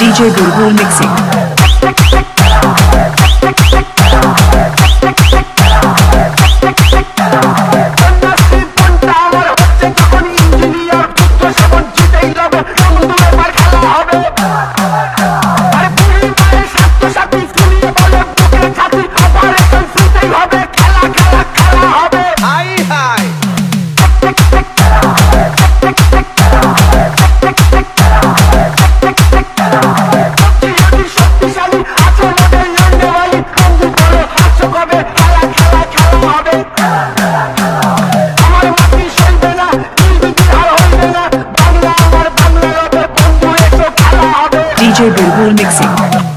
DJ Bulbul Mixing DJ Bilbul mixing.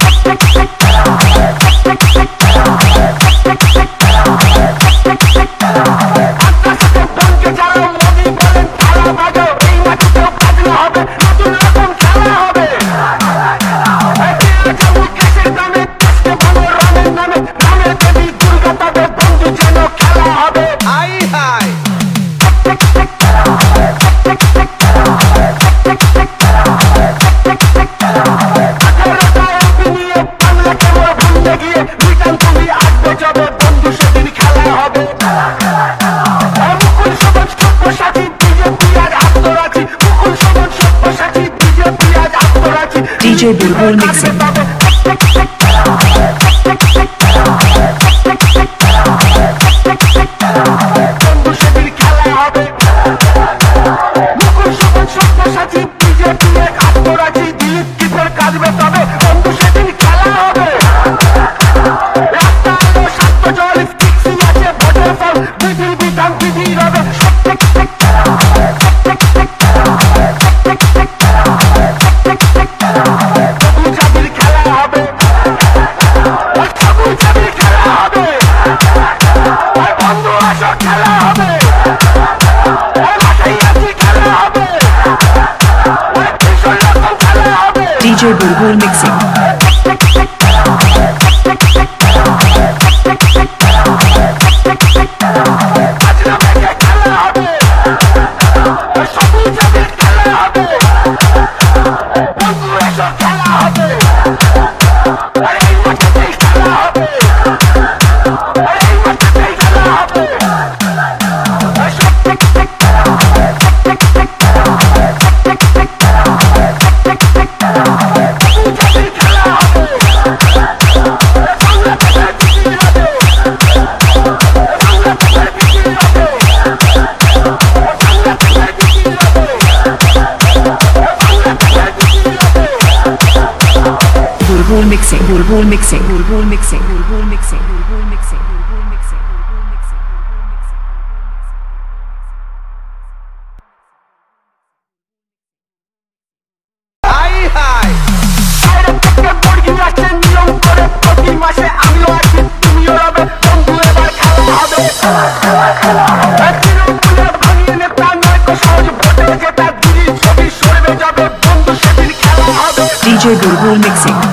Urban Mixing. Cool Mixing. bull mixing bull bull mixing bull bull mixing bull bull mixing bull bull mixing bull bull mixing, bull bull যাচ্ছে নিয়ম করে প্রতি মাসে আমিও আছি তুমিও রবে বন্ধু এবার খেলা হবে খেলা খেলা খেলা তৃণমূলের ভাঙিয়ে নেতা DJ Bulbul Mixing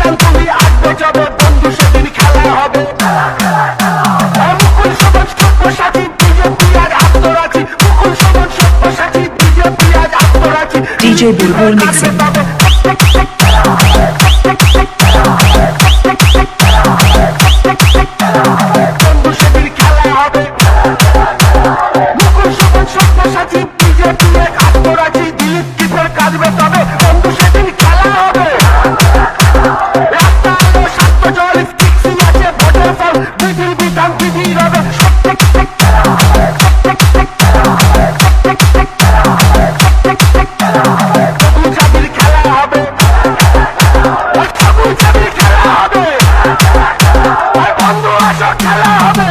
কাল তুমি আসবে জগৎ বন্ধু সেদিন খেলা হবে মুকুল সবুজ সভ্য সাথী বিজেপি আজ আত্মরাজি মুকুল সবুজ সভ্য সাথী বিজেপি আজ আত্মরাজি ডিজে বুলবুল মিক্সিং সাথী বিজেপি বন্ধু আসো খেলা হবে